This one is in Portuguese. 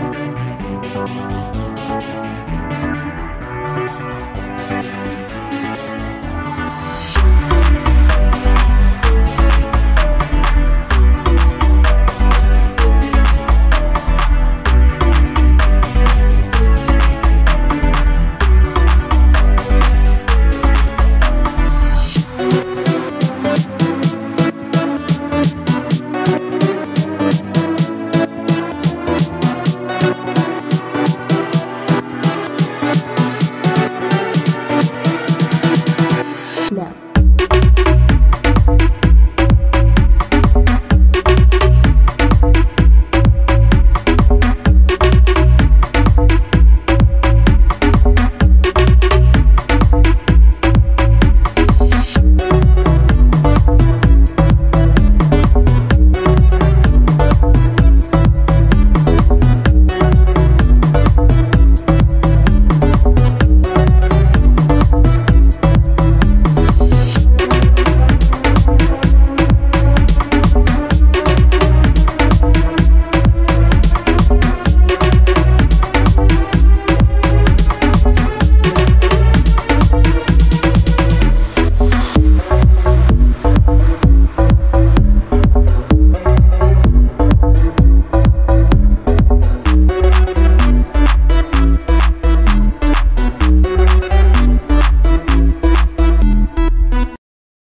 Música